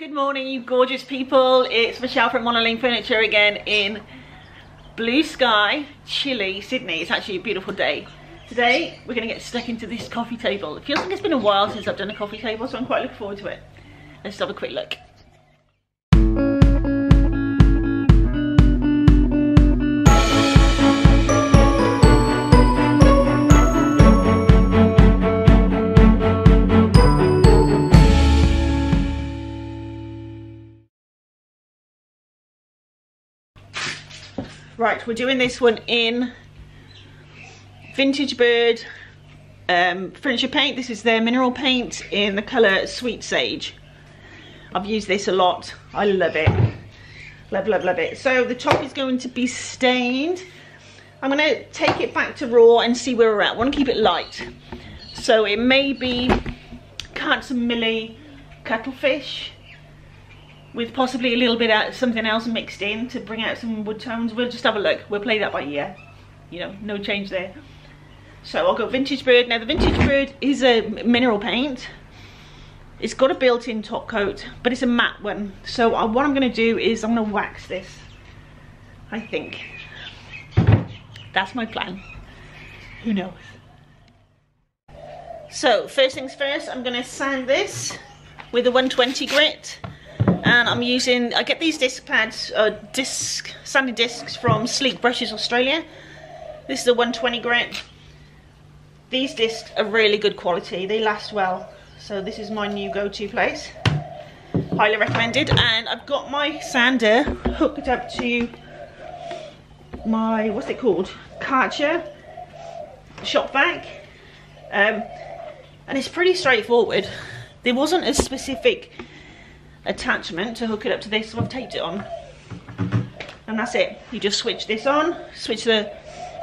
Good morning, you gorgeous people. It's Michelle from Monnow Lane Furniture again in blue sky, chilly Sydney. It's actually a beautiful day. Today, we're going to get stuck into this coffee table. It feels like it's been a while since I've done a coffee table, so I'm quite looking forward to it. Let's have a quick look. Right, we're doing this one in Vintage Bird um, furniture paint. This is their mineral paint in the colour Sweet Sage. I've used this a lot. I love it. Love, love, love it. So the top is going to be stained. I'm going to take it back to raw and see where we're at. I want to keep it light. So it may be Canton Millie cuttlefish with possibly a little bit of something else mixed in to bring out some wood tones. We'll just have a look. We'll play that by ear. You know, no change there. So I'll go Vintage Bird. Now the Vintage Bird is a mineral paint. It's got a built-in top coat, but it's a matte one. So I, what I'm going to do is I'm going to wax this. I think. That's my plan. Who knows? So first things first, I'm going to sand this with a 120 grit and I'm using I get these disc pads uh, disc sanding discs from Sleek Brushes Australia. This is a 120 grit these discs are really good quality. They last well. So this is my new go-to place. Highly recommended. And I've got my sander hooked up to my what's it called? Karcher shop vac. Um, and it's pretty straightforward. There wasn't a specific attachment to hook it up to this so I've taped it on. And that's it. You just switch this on switch the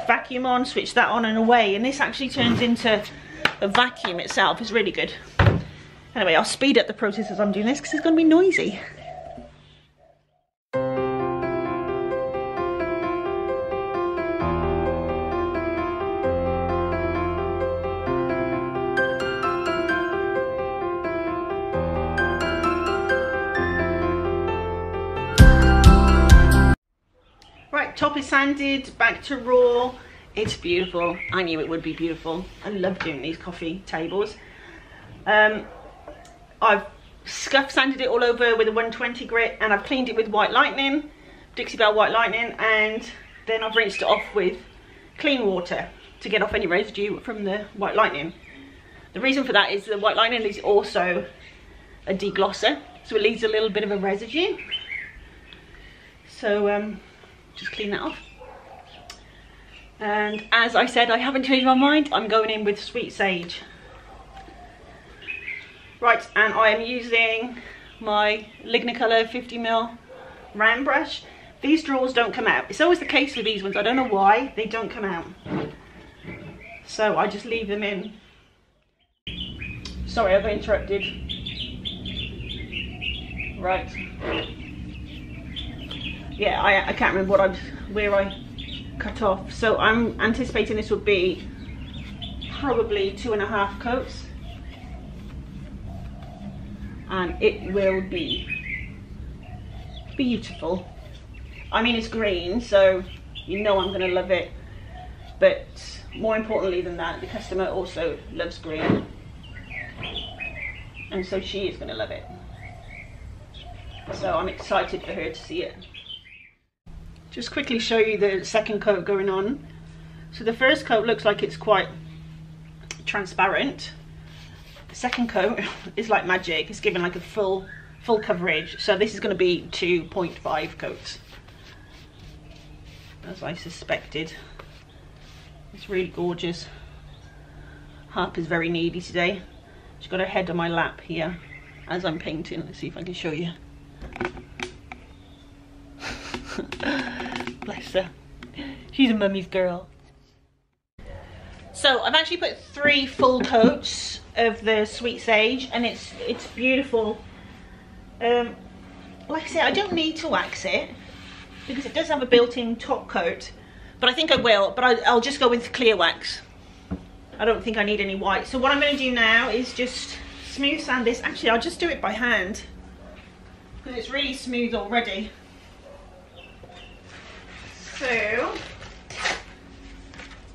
vacuum on switch that on and away. And this actually turns into a vacuum itself. It's really good. Anyway I'll speed up the process as I'm doing this because it's going to be noisy top is sanded, back to raw. It's beautiful. I knew it would be beautiful. I love doing these coffee tables. Um, I've scuff sanded it all over with a 120 grit and I've cleaned it with white lightning, Dixie Belle white lightning, and then I've rinsed it off with clean water to get off any residue from the white lightning. The reason for that is the white lightning is also a deglosser, so it leaves a little bit of a residue. So um, just clean that off. And as I said, I haven't changed my mind. I'm going in with Sweet Sage. Right, and I am using my Lignocolor 50mm round brush. These drawers don't come out. It's always the case with these ones. I don't know why. They don't come out. So I just leave them in. Sorry, I've interrupted. Right yeah, I, I can't remember what I where I cut off. So I'm anticipating this would be probably two and a half coats. And it will be beautiful. I mean, it's green, so you know I'm gonna love it. But more importantly than that, the customer also loves green. And so she is gonna love it. So I'm excited for her to see it just quickly show you the second coat going on. So the first coat looks like it's quite transparent. The second coat is like magic. It's given like a full full coverage. So this is going to be 2.5 coats. As I suspected. It's really gorgeous. Harp is very needy today. She's got her head on my lap here as I'm painting. Let's see if I can show you. She's a mummy's girl. So I've actually put three full coats of the sweet sage and it's it's beautiful. Um, like I said, I don't need to wax it because it does have a built-in top coat, but I think I will, but I, I'll just go with clear wax. I don't think I need any white. So what I'm gonna do now is just smooth sand this. Actually, I'll just do it by hand. because it's really smooth already. So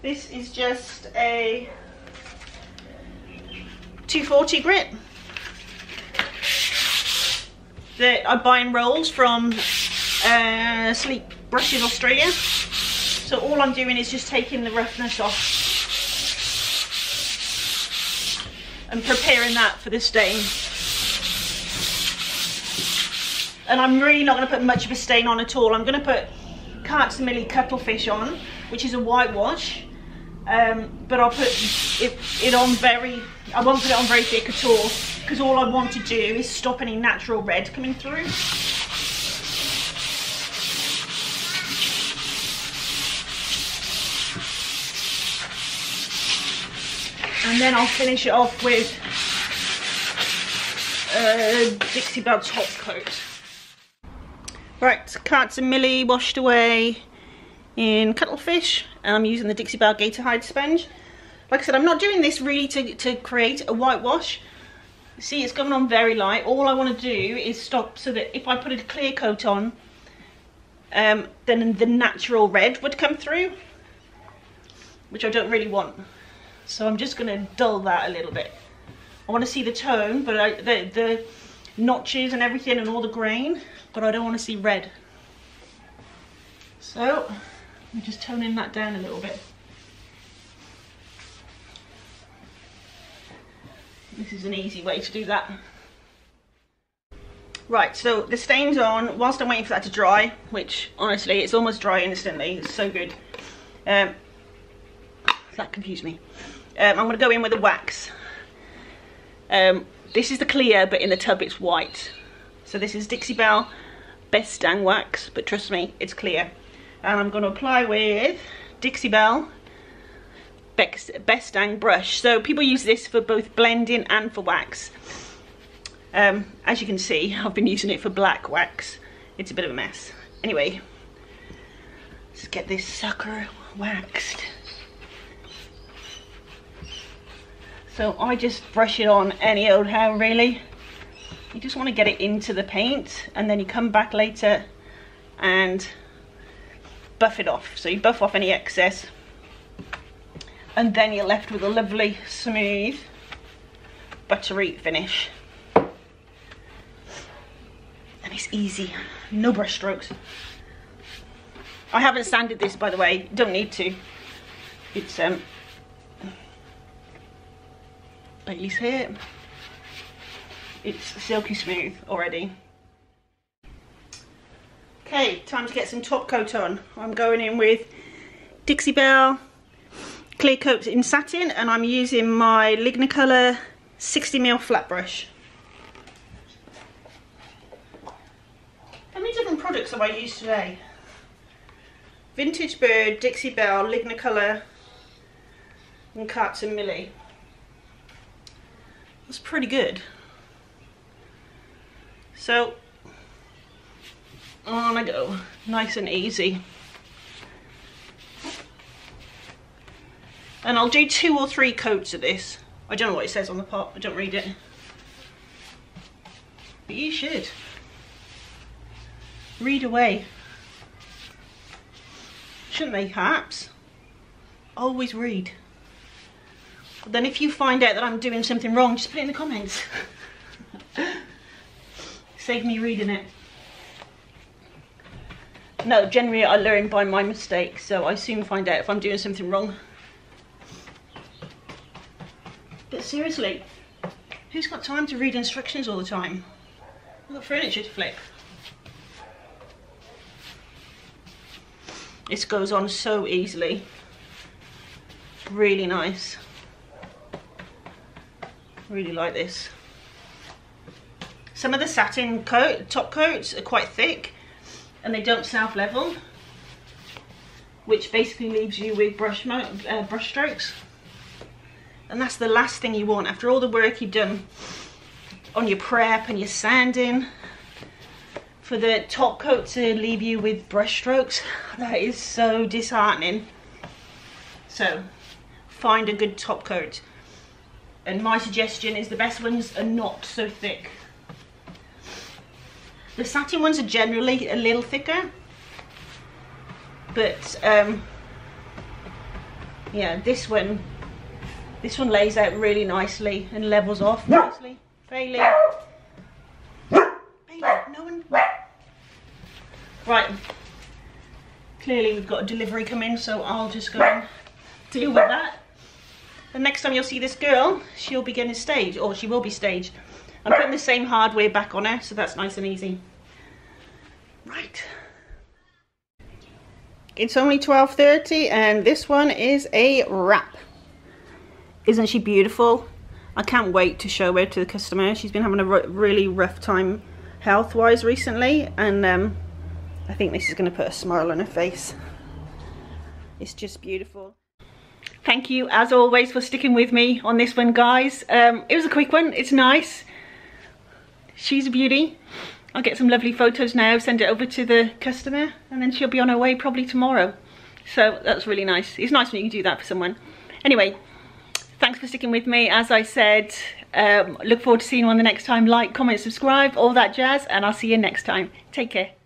this is just a 240 grit that I buy in rolls from uh, Sleek Brushes Australia. So all I'm doing is just taking the roughness off and preparing that for the stain. And I'm really not going to put much of a stain on at all. I'm going to put Cartsamilli Cuttlefish on, which is a whitewash. Um, but I'll put it, it on very, I won't put it on very thick at all because all I want to do is stop any natural red coming through. And then I'll finish it off with a Dixie Belle top coat. Right, Cartsamilli washed away in cuttlefish and I'm using the Dixie Belle Gator Hide sponge. Like I said, I'm not doing this really to, to create a whitewash. See, it's going on very light. All I want to do is stop so that if I put a clear coat on, um, then the natural red would come through, which I don't really want. So I'm just going to dull that a little bit. I want to see the tone, but I, the, the notches and everything and all the grain, but I don't want to see red. So I'm just toning that down a little bit. This is an easy way to do that. Right, so the stain's on whilst I'm waiting for that to dry, which honestly, it's almost dry instantly. It's so good. Um, that confused me. Um, I'm going to go in with the wax. Um, this is the clear, but in the tub it's white. So this is Dixie Belle Best Dang Wax, but trust me, it's clear and I'm going to apply with Dixie Belle Best, Dang brush. So people use this for both blending and for wax. Um, as you can see, I've been using it for black wax. It's a bit of a mess. Anyway, let's get this sucker waxed. So I just brush it on any old how really. You just want to get it into the paint and then you come back later and buff it off. So you buff off any excess and then you're left with a lovely smooth buttery finish. And it's easy, no brush strokes. I haven't sanded this by the way, don't need to. It's um Bailey's hair. It's silky smooth already. Okay, time to get some top coat on. I'm going in with Dixie Belle clear coat in satin and I'm using my Lignocolor 60mm flat brush. How many different products have I used today? Vintage Bird, Dixie Belle, Lignocolor and Cartsamilli. That's pretty good. So on I go, nice and easy. And I'll do two or three coats of this. I don't know what it says on the pot, I don't read it. But you should. Read away. Shouldn't they, perhaps? Always read. But then if you find out that I'm doing something wrong, just put it in the comments. Save me reading it. No, generally I learn by my mistakes, so I soon find out if I'm doing something wrong. But seriously, who's got time to read instructions all the time? I've got furniture to flip. This goes on so easily. Really nice. Really like this. Some of the satin coat, top coats are quite thick and they don't self-level which basically leaves you with brush, uh, brush strokes. And that's the last thing you want. After all the work you've done on your prep and your sanding for the top coat to leave you with brush strokes that is so disheartening. So find a good top coat. And my suggestion is the best ones are not so thick The satin ones are generally a little thicker, but um, yeah, this one, this one lays out really nicely and levels off nicely. Bailey, Bailey, no one. Right, clearly we've got a delivery coming, so I'll just go and deal with that. The next time you'll see this girl, she'll be getting staged, or she will be staged. I'm putting the same hardware back on her, so that's nice and easy. Right. It's only 12.30 and this one is a wrap. Isn't she beautiful? I can't wait to show her to the customer. She's been having a really rough time health-wise recently and um, I think this is going to put a smile on her face. It's just beautiful. Thank you, as always, for sticking with me on this one, guys. Um, it was a quick one. It's nice. She's a beauty. I'll get some lovely photos now, send it over to the customer, and then she'll be on her way probably tomorrow. So that's really nice. It's nice when you can do that for someone. Anyway, thanks for sticking with me. As I said, um, look forward to seeing you on the next time. Like, comment, subscribe, all that jazz, and I'll see you next time. Take care.